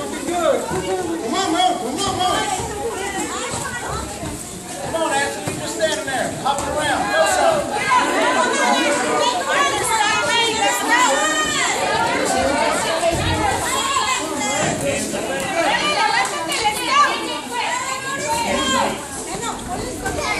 Looking good. 骗人。